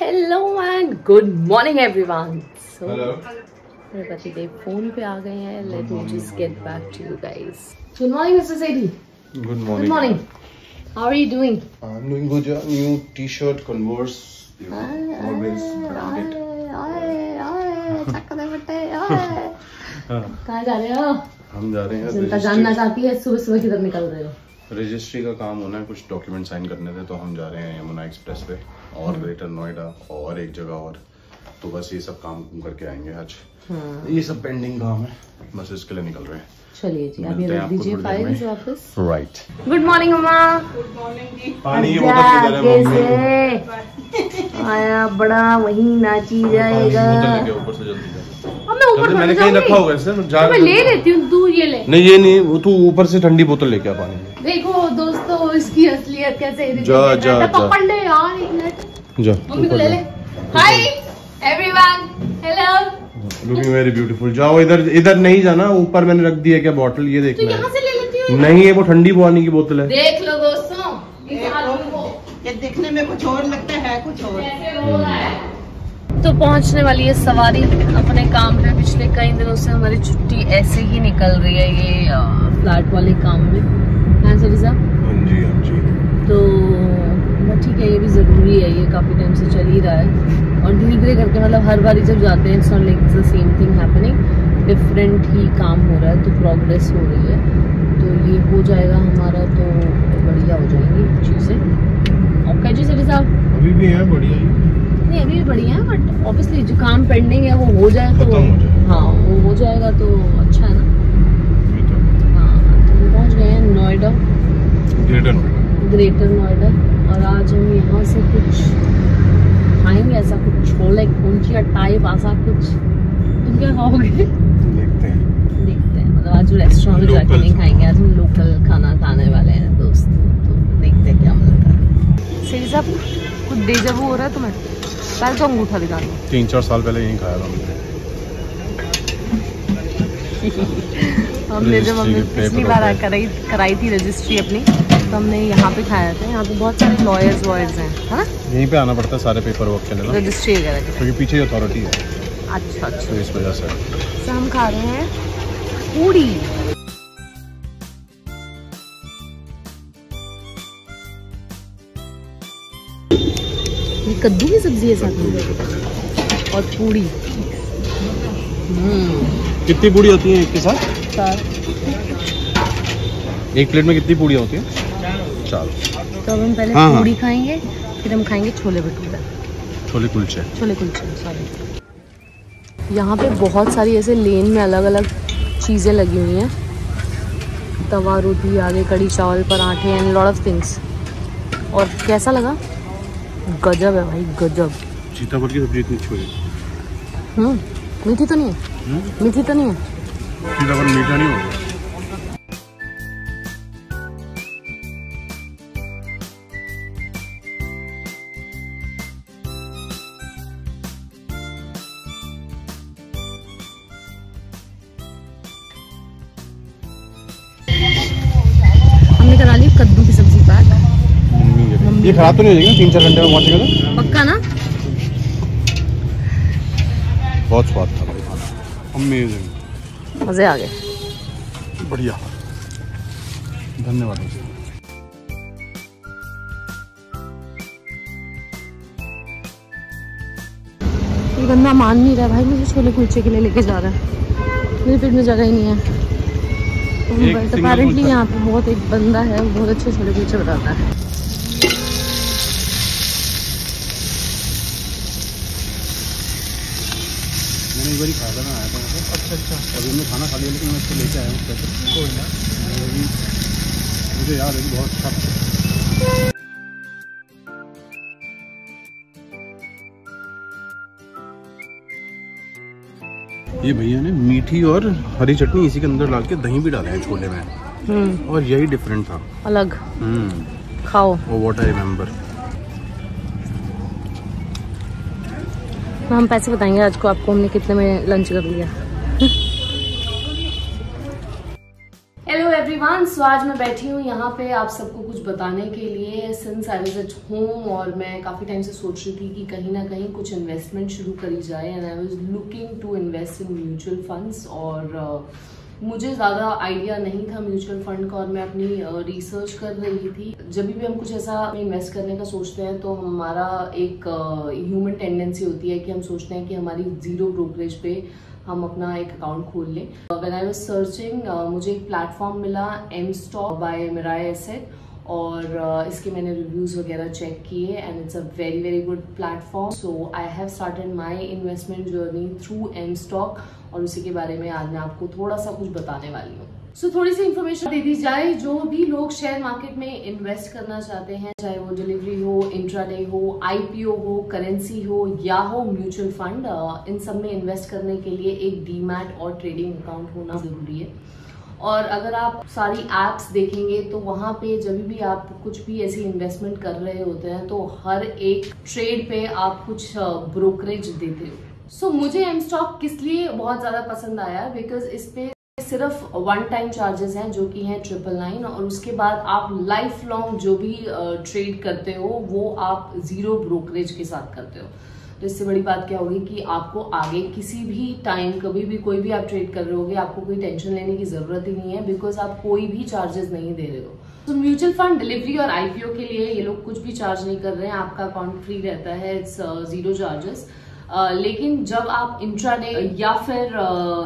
Hello and good morning everyone so पति देव phone पे आ गए हैं. Let me just get back to you guys good morning mister Sethi good good morning morning how are you doing. Yeah. New T-shirt, Converse. You know, always branded. हाँ, कहाँ जा रहे हो? हम जा रहे हैं जनता जानना चाहती है सुबह सुबह किधर निकल रहे हो? रजिस्ट्री का काम होना है कुछ डॉक्यूमेंट साइन करने थे तो हम जा रहे हैं यमुना एक्सप्रेस पे और ग्रेटर नोएडा और एक जगह और। तो बस ये सब काम करके आएँगे आज। हाँ ये सब पेंडिंग काम है बस इसके लिए निकल रहे हैं। चलिए जी रख दीजिए फाइल्स वापस। राइट गुड मॉर्निंग अम्मा पानी की बोतल किधर है मम्मी। आया बड़ा वही नाची जाएगा। ऊपर से जल्दी। ऊपर मैंने कहीं। रखा होगा तो मैं ले लेती हूँ तू ये ले। नहीं ये नहीं वो तू ऊपर से ठंडी बोतल लेके आ पानी। देखो दोस्तों इसकी असलियत कैसे जा, जा, जा। पकड़ ले यार एक मिनट। जा। मम्मी को ले ले। Hi everyone hello looking very beautiful जाओ इधर इधर नहीं जाना ऊपर मैंने रख दी है क्या बॉटल ये तो देखना यहाँ है से ले लेती हूँ? नहीं ये वो ठंडी पानी की बोतल है। देख लो दोस्तों ये दिखने में कुछ और लगता है कुछ और। कैसे हो रहा है? तो पहुँचने वाली है सवारी अपने काम पे पिछले कई दिनों से हमारी छुट्टी ऐसे ही निकल रही है ये फ्लैट वाले काम में। हाँ सर साहब? हाँ जी हाँ जी। तो बट ठीक है ये भी ज़रूरी है ये काफ़ी टाइम से चल ही रहा है। और धीरे धीरे करके मतलब हर बार जब जाते हैं it's not like the same thing happening different ही काम हो रहा है तो प्रोग्रेस हो रही है। तो ये हो जाएगा हमारा तो बढ़िया हो जाएँगी चीज़ें। ओके जी सर साहब। अभी भी है बढ़िया ही। नहीं अभी भी बढ़िया है बट ऑब्वियसली जो काम पेंडिंग है वो हो जाए तो हो हाँ वो हो जाएगा तो अच्छा है ना? तो हाँ। तो हम पहुँच गए हैं नोएडा। ग्रेटर नोएडा। ग्रेटर नोएडा। और आज हम यहाँ से कुछ खाएँगे ऐसा कुछ छोले कुंचिया टाइप ऐसा कुछ। तुम क्या खाओगे? देखते हैं। देखते हैं। मतलब आज रेस्टोरेंट में जाके नहीं खाएँगे आज हम लोकल खाना खाने वाले हैं दोस्त। तो देखते हैं क्या मिलता है। साहब कुछ डेजबू हो रहा है तुम्हें? पहले तो अंगूठा दिखा दो तीन चार साल पहले यहीं खाया था हमने। हमने जब हमने पिछली बार कराई कराई थी रजिस्ट्री अपनी तो हमने यहाँ पे खाया था। यहाँ पे बहुत सारे लॉयर्स वॉयर्स हैं है ना? यहीं पे आना पड़ता है सारे पेपर वर्क के लिए रजिस्ट्री वगैरह के। क्योंकि पीछे अथॉरिटी है। अच्छा अच्छा। तो इस वजह से। हम खा रहे हैं पूड़ी कद्दू की सब्ज़ी है साथ में? और पूड़ी। हम्म। कितनी पूड़ी होती है एक के साथ? चार। एक प्लेट में कितनी पूड़ियाँ होती हैं? चार। तो अब हम पहले हाँ, हाँ। पूड़ी खाएँगे फिर हम खाएँगे छोले भटूरे। छोले कुलचे। छोले कुलचे सॉरी यहाँ पे बहुत सारी ऐसे लेन में अलग अलग चीज़ें लगी हुई हैं। तवा रोटी आगे कड़ी चावल पराठे एंड लॉट ऑफ़ थिंग्स और कैसा लगा? गजब है भाई गजब। सीताफल की सब्ज़ी इतनी अच्छी हम्म मीठी तो नहीं है। हम्म? मीठी तो नहीं है। सीताफल मीठा नहीं होगा ये खराब तो नहीं हो जाएगी तीन चार घंटे में पहुंचेगा तो पक्का ना बहुत स्वाद था भाई अमेजिंग मज़े आ गए बढ़िया धन्यवाद ये बंदा मान नहीं रहा भाई मुझे छोले कुलचे के लिए लेके जा रहा है मेरे पेट में जगह ही नहीं है बट अपेरेंटली यहाँ पे बहुत एक बंदा है बहुत अच्छे छोले कुलचे बताता है मैंने एक बार खाया था ना आया था पे। अच्छा अच्छा। अभी हमने खाना खा लिया लेकिन मैं इसको लेके आया हूँ स्पेशल। कोई ना। मुझे याद है कि बहुत अच्छा ये भैया ने मीठी और हरी चटनी इसी के अंदर डाल के दही भी डाले हैं छोले में। हम्म। और यही डिफरेंट था। अलग। हम्म। खाओ। वो व्हाट आई रिमेम्बर हम पैसे बताएँगे आज को आपको हमने कितने में लंच कर लिया। हेलो एवरीवन सो आज मैं बैठी हूँ यहाँ पे आप सबको कुछ बताने के लिए। Since I was at home और मैं काफ़ी टाइम से सोच रही थी कि कहीं ना कहीं कुछ इन्वेस्टमेंट शुरू करी जाए and I was looking to invest in mutual funds और uh, मुझे ज़्यादा आइडिया नहीं था म्यूचुअल फंड का और मैं अपनी रिसर्च कर रही थी। जब भी हम कुछ ऐसा इन्वेस्ट करने का सोचते हैं तो हमारा एक ह्यूमन टेंडेंसी होती है कि हम सोचते हैं कि हमारी ज़ीरो ब्रोकरेज पे हम अपना एक अकाउंट खोल लें। वेन आई वॉज़ सर्चिंग मुझे एक प्लेटफॉर्म मिला M stock by Mirae asset और इसके मैंने रिव्यूज़ वगैरह चेक किए and it's a very very good platform so I have started my investment journey through M stock और उसी के बारे में आज मैं आपको थोड़ा सा कुछ बताने वाली हूँ। सो so, थोड़ी सी इन्फॉर्मेशन दे दी जाए जो भी लोग शेयर मार्केट में इन्वेस्ट करना चाहते हैं चाहे वो डिलीवरी हो इंट्राडे हो आईपीओ हो करेंसी हो या हो म्यूचुअल फंड इन सब में इन्वेस्ट करने के लिए एक डीमैट और ट्रेडिंग अकाउंट होना ज़रूरी है। और अगर आप सारी एप्स देखेंगे तो वहाँ पे जब भी आप कुछ भी ऐसी इन्वेस्टमेंट कर रहे होते हैं तो हर एक ट्रेड पे आप कुछ ब्रोकरेज देते हो। सो so, मुझे एम स्टॉक किस लिए बहुत ज़्यादा पसंद आया? बिकॉज़ इस पे सिर्फ़ वन टाइम चार्जेस हैं जो कि हैं ट्रिपल नाइन और उसके बाद आप लाइफ लॉन्ग जो भी ट्रेड करते हो वो आप ज़ीरो ब्रोकरेज के साथ करते हो। तो इससे बड़ी बात क्या होगी कि आपको आगे किसी भी टाइम कभी भी कोई भी आप ट्रेड कर रहे होगे आपको कोई टेंशन लेने की ज़रूरत ही नहीं है बिकॉज़ आप कोई भी चार्जेस नहीं दे रहे हो। तो म्यूचुअल फंड डिलीवरी और आईपीओ के लिए ये लोग कुछ भी चार्ज नहीं कर रहे हैं आपका अकाउंट फ्री रहता है इट्स ज़ीरो चार्जेस लेकिन जब आप इंट्राडे या फिर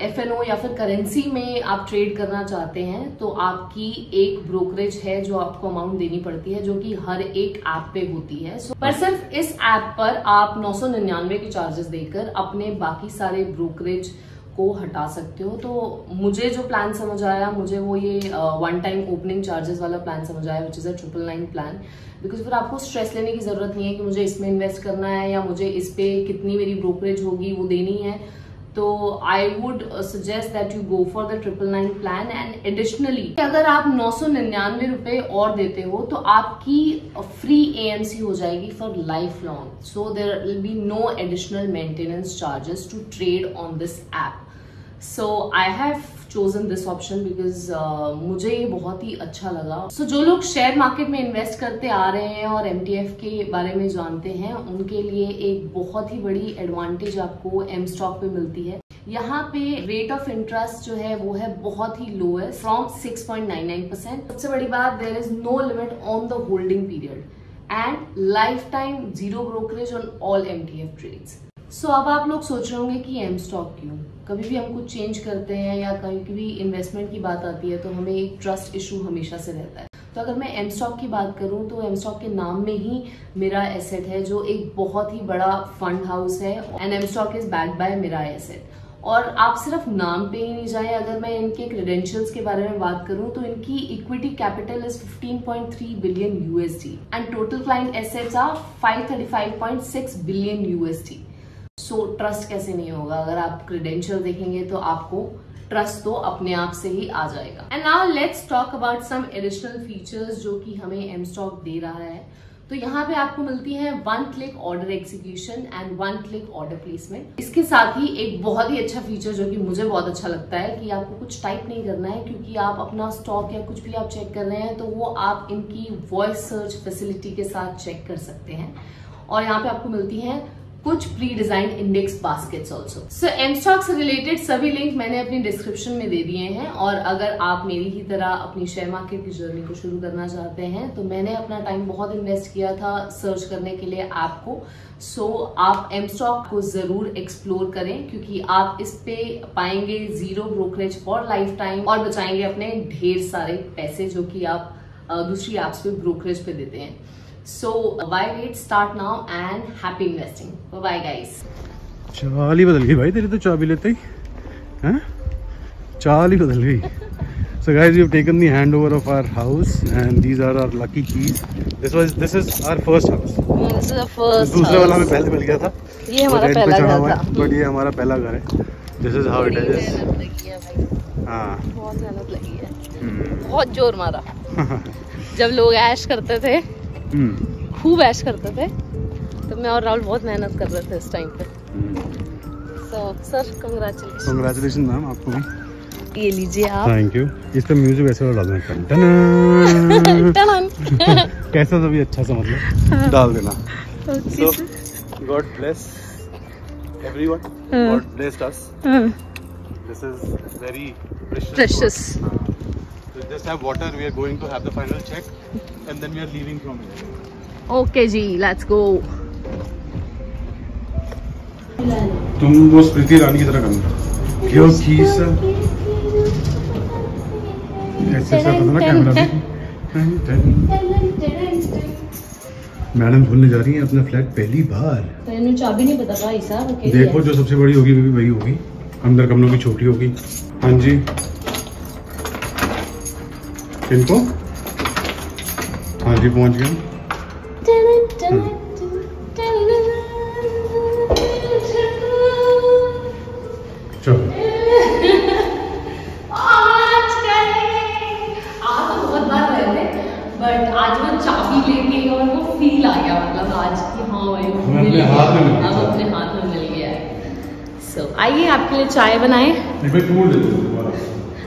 एफ़ uh, या फिर करेंसी में आप ट्रेड करना चाहते हैं तो आपकी एक ब्रोकरेज है जो आपको अमाउंट देनी पड़ती है जो कि हर एक ऐप पे होती है। So, पर सिर्फ़ इस ऐप पर आप नौ सौ निन्यानवे के चार्जेस देकर अपने बाकी सारे ब्रोकरेज को हटा सकते हो। तो मुझे जो प्लान समझ आया, मुझे वो ये वन टाइम ओपनिंग चार्जेस वाला प्लान समझ आया which is a triple nine plan because फिर आपको स्ट्रेस लेने की ज़रूरत नहीं है कि मुझे इसमें इन्वेस्ट करना है या मुझे इस पे कितनी मेरी ब्रोकरेज होगी, वो देनी है। तो I would suggest that you go for the triple nine plan and additionally अगर आप नौ सौ निन्यानवे रुपए और देते हो तो आपकी फ्री एएमसी हो जाएगी for life long so there will be no additional maintenance charges to trade on this app so I have chosen this option because मुझे ये बहुत ही अच्छा लगा। सो so, जो लोग शेयर मार्केट में इन्वेस्ट करते आ रहे हैं और एम के बारे में जानते हैं उनके लिए एक बहुत ही बड़ी एडवांटेज आपको एम स्टॉक पे मिलती है। यहाँ पे रेट ऑफ़ इंटरेस्ट जो है वो है बहुत ही लो है फ्रॉम 6.99 परसेंट सबसे बड़ी बात there is no limit on the holding period and life time zero brokerage on all M T F trades so so, अब आप लोग सोच रहे होंगे कि एम स्टॉक क्यों? कभी भी हम कुछ चेंज करते हैं या कहीं भी इन्वेस्टमेंट की बात आती है तो हमें एक ट्रस्ट इशू हमेशा से रहता है। तो अगर मैं एम स्टॉक की बात करूँ तो एम स्टॉक के नाम में ही मेरा एसेट है जो एक बहुत ही बड़ा फंड हाउस है and M stock is back by Mirae asset और आप सिर्फ़ नाम पे ही नहीं जाए। अगर मैं इनके क्रेडेंशियल्स के बारे में बात करूँ तो इनकी equity capital is 15.3 billion USD and total client assets are 535.6 billion USD so so, trust कैसे नहीं होगा? अगर आप क्रीडेंशियल देखेंगे तो आपको ट्रस्ट तो अपने आप से ही आ जाएगा। And now let's talk about some additional features जो कि हमें एम स्टॉक दे रहा है। तो यहाँ पे आपको मिलती है one click order execution and one click order placement इसके साथ ही एक बहुत ही अच्छा फीचर जो कि मुझे बहुत अच्छा लगता है कि आपको कुछ टाइप नहीं करना है क्योंकि आप अपना स्टॉक या कुछ भी आप चेक कर रहे हैं तो वो आप इनकी वॉइस सर्च फैसिलिटी के साथ चेक कर सकते हैं। और यहाँ पे आपको मिलती है कुछ pre design index baskets also so mStock से रिलेटेड सभी लिंक मैंने अपनी डिस्क्रिप्शन में दे दिए हैं और अगर आप मेरी ही तरह अपनी शेयर मार्केट की जर्नी को शुरू करना चाहते हैं तो मैंने अपना टाइम बहुत इन्वेस्ट किया था सर्च करने के लिए ऐप को. सो so, आप एमस्टॉक को ज़रूर एक्सप्लोर करें क्योंकि आप इस पे पाएँगे zero brokerage for lifetime और बचाएँगे अपने ढेर सारे पैसे जो कि आप दूसरी एप्स पे ब्रोकरेज पे देते हैं. So why wait? Start now and happy investing. Bye bye guys. चाल ही बदल गई भाई तेरी तो चाबी लेते ही हैं चाल ही बदल गई so guys we have taken the handover of our house and these are our lucky keys this was this is our first house this is the first दूसरे वाला हमें पहले मिल गया था ये हमारा पहला घर था बट ये हमारा पहला घर है this is how it is हाँ बहुत मेहनत लगी है बहुत ज़ोर मारा जब लोग ऐश करते थे हम्म। खूब ऐश करते थे। तो मैं और राहुल बहुत मेहनत कर रहे थे इस टाइम पे। So sir congratulation congratulation ma'am आपको भी। ये लीजिए आप। थैंक यू इस पे म्यूज़िक ऐसे लगा दें कैसा तो भी अच्छा सा मतलब। डाल देना। Okay, So, God bless everyone. हाँ. God blessed us. हाँ. This हाँ. Just have water. We are going to have the final check, and then we are leaving from here. Okay ji let's go तुम वो स्मृति ईरानी की तरह करना क्योंकि sir ऐसे ऐसा पता ना कैमरा मैडम खोलने जा रही हैं अपना फ्लैट पहली बार चाबी नहीं पता भाई साहब देखो जो सबसे बड़ी होगी वही होगी अंदर कमरों की छोटी होगी हाँ जी इनको? हाँ जी पहुँच गया बट आज वो चाबी लेके और वो फील आ गया मतलब आज की हाँ भाई वो हमें मिल अपने हाथ में अब अपने हाथ में मिल गया। है सो आइए आपके लिए चाय बनाए।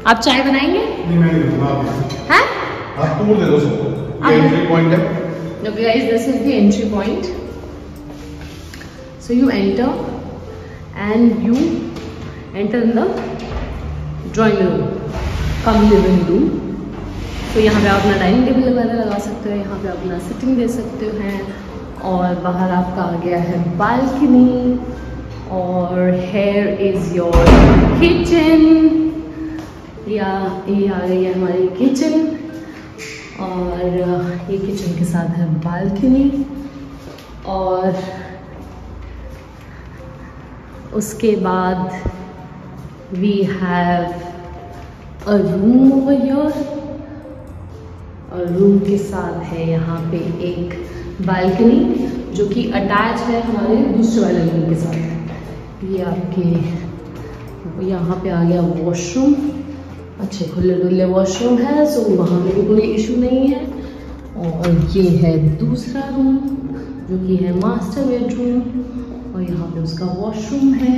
आप चाय बनाएँगे? नहीं मैं नहीं दूँगा आप हैं? आप टूर दे दो सबको। ये एंट्री पॉइंट है। Okay guys, this is the entry point. So you enter and you enter in the drawing room, come living room. तो यहाँ पे आप अपना डाइनिंग टेबल वगैरह लगा सकते हो यहाँ पे अपना सिटिंग दे सकते हैं और बाहर आपका आ गया है बालकनी और हेयर इज़ योर किचन या ये आ गई है हमारी किचन और ये किचन के साथ है बालकनी और उसके बाद we have a room over here और रूम के साथ है यहाँ पे एक बालकनी जो कि अटैच है हमारे दूसरे वाले रूम के साथ। ये आपके, यहाँ पे आ गया वॉशरूम अच्छे खुले डुल्ले वॉशरूम है सो वहाँ पे भी कोई इशू नहीं है। और ये है दूसरा रूम जो कि है मास्टर बेडरूम और यहाँ पे उसका वॉशरूम है,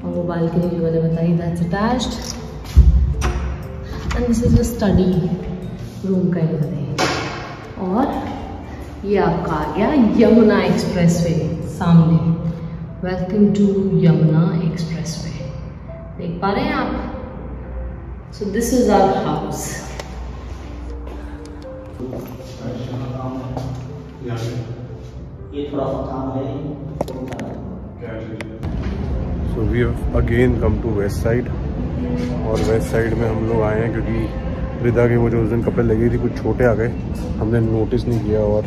और वो बालकनी जो मैंने बताई that's attached and this is a study room का है। और ये आपका आ गया यमुना एक्सप्रेस वे सामने। Welcome to Yamuna expressway देख पा रहे हैं आप? So this is our house. है so we again come to west side और वेस्ट साइड में हम लोग आए हैं क्योंकि रिदा के वो जो उस दिन कपड़े लगे थे कुछ छोटे आ गए। हमने नोटिस नहीं किया और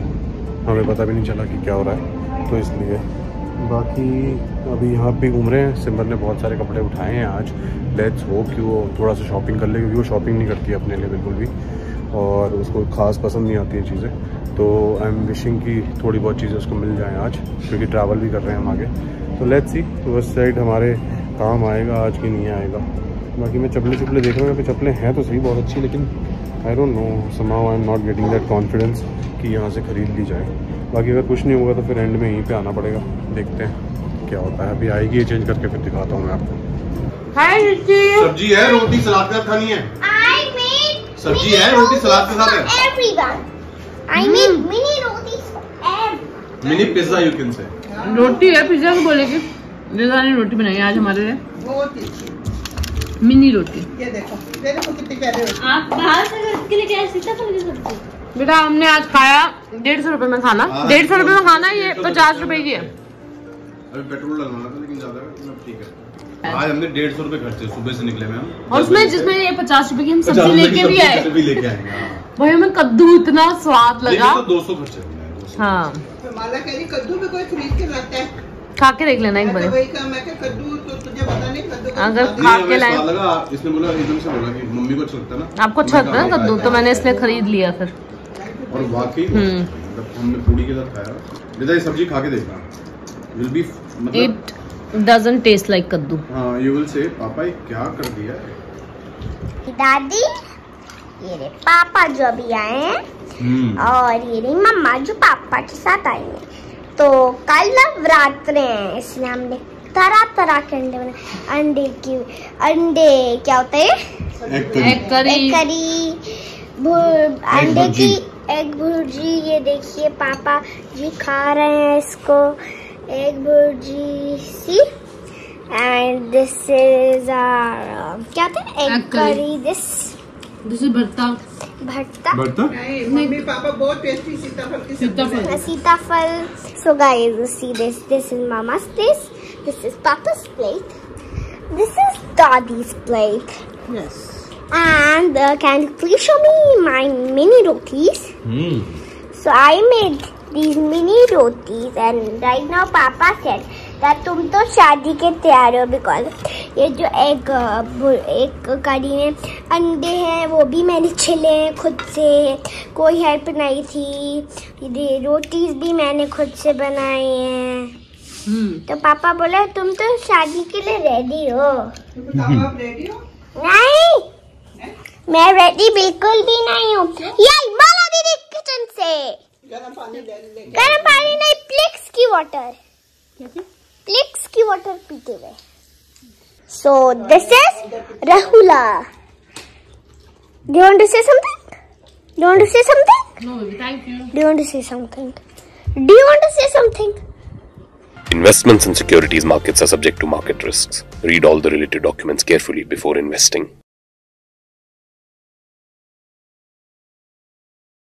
हमें पता भी नहीं चला कि क्या हो रहा है। तो इसलिए बाकी अभी यहाँ पे घूम रहे हैं। सिमर ने बहुत सारे कपड़े उठाए हैं आज। लेट्स होप कि वो थोड़ा सा शॉपिंग कर ले, क्योंकि वो शॉपिंग नहीं करती अपने लिए बिल्कुल भी। और उसको खास पसंद नहीं आती हैं चीज़ें। तो आई एम विशिंग कि थोड़ी बहुत चीज़ें उसको मिल जाएँ आज, क्योंकि ट्रैवल भी कर रहे हैं हम आगे। तो लेट्स सी उस साइड हमारे काम आएगा, आज की नहीं आएगा। बाकी मैं चप्पलें चुपले देख रहा हूँ पे चप्पलें हैं तो सही, बहुत अच्छी, लेकिन I don't know somehow I am not getting that confidence कि यहाँ से ख़रीद ली जाए। बाकी अगर कुछ नहीं होगा तो फिर एंड में यहीं पे आना पड़ेगा। देखते हैं क्या होता है। अभी आएगी ये चेंज करके फिर दिखाता हूँ मैं आपको। सब्ज़ी है रोटी सलाद के साथ खानी है। सब्ज़ी है, रोटी सलाद के साथ है। Mini pizza you can say रोटी है पिज्जा को बोलेगी रिजा ने रोटी बनाई आज हमारे लिए। बहुत मिनी रोटी। ये देखो ये देखो कितनी प्यारी रोटी। आप बाहर से खरीद के लेके आए सीताफल की सब्ज़ी। बेटा हमने आज खाया डेढ़ सौ रुपए में खाना। हाँ, डेढ़ सौ रुपए में खाना ये पचास रुपए रुपए की है। अभी पेट्रोल डलवाना था लेकिन ज़्यादा मतलब ठीक है। आज हमने डेढ़ सौ रुपए खर्चे सुबह से निकले में हम। और उसमें जिसमें ये पचास रुपए की हम सब्ज़ी लेके भी आए। भी लेके आएँगे हाँ। भाई हमें कद्दू इतना स्वाद लगा। तो दो सौ खर्चे हुए हैं, 200। तो माला कह रही कद्दू भी कोई खरीद के लाता है। खा के देख लेना एक तो बार। वही कहा मैं क्या कद्दू तो तुझे पता नहीं कद्दू का अगर खा के लाए। इसने बोला एकदम से बोला कि मम्मी को अच्छा लगता है ना। आपको अच्छा लगता है ना कद्दू? तो मैंने इसलिए खरीद लिया फिर। और वाकई हम्म। मतलब हमने पूरी के साथ खाया। बेटा ये सब्ज़ी खा के देखना। विल बी मतलब इट डजंट टेस्ट लाइक कद्दू। हाँ यू विल से पापा ये क्या कर दिया है? दादी ये रे पापा जो अभी आए हैं हम्म। और ये रही मम्मा जो पापा के साथ आई है। तो कल नवरात्र हैं इसलिए हमने तरह तरह के अंडे बनाए अंडे की अंडे क्या होता है? Egg curry. Egg curry. Egg curry अंडे की। एग भुर्जी ये देखिए पापा जी खा रहे हैं इसको egg bhurji C and this is क्या था egg Egg curry. Curry this दूसरी भरता भट्टा बढ़ता नहीं मम्मी पापा बहुत टेस्टी सीताफल की सीताफल। हैं। सीताफल so guys you see this this is mama's place this is papa's plate this is daddy's plate yes and uh, can you please show me my mini rotis. Hmm So I made these mini rotis and right now Papa said that तुम तो शादी के तैयार हो because ये जो एक एक कड़ी में अंडे हैं वो भी मैंने छिले हैं खुद से कोई हेल्प नहीं थी। ये रोटीज भी मैंने खुद से बनाए हैं। हम्म तो पापा बोले तुम तो शादी के लिए रेडी हो? तो रेडी हो? नहीं। मैं रेडी बिल्कुल भी नहीं हूँ ये बोला दीदी किचन से गर्म पानी ले ले गर्म पानी नहीं प्लिक्स की वाटर प्लिक्स की वाटर पीते हुए so this is rahula do you want to say something do you want to say something no baby thank you do you want to say something do you want to say something Investments in securities markets are subject to market risks. Read all the related documents carefully before investing.